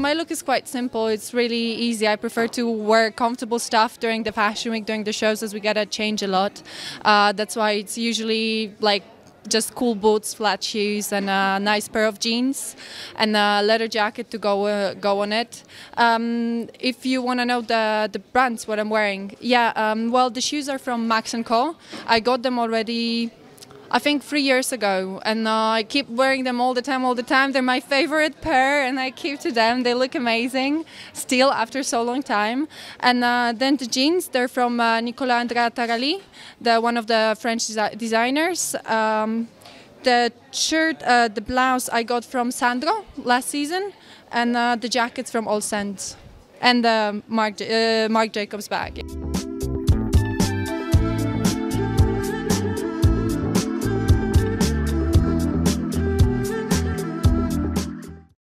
my look is quite simple. It's really easy. I prefer to wear comfortable stuff during the fashion week, during the shows, as we gotta change a lot. Uh, that's why it's usually like just cool boots, flat shoes, and a nice pair of jeans, and a leather jacket to go uh, go on it. Um, if you want to know the the brands, what I'm wearing, yeah. Um, well, the shoes are from Max and Co. I got them already. I think three years ago, and uh, I keep wearing them all the time, all the time. They're my favorite pair, and I keep to them. They look amazing still after so long time. And uh, then the jeans, they're from uh, Nicolas Andrea Tarali, the one of the French desi- designers. Um, the shirt, uh, the blouse I got from Sandro last season, and uh, the jackets from AllSaints, and the Mark uh, Marc Jacobs bag.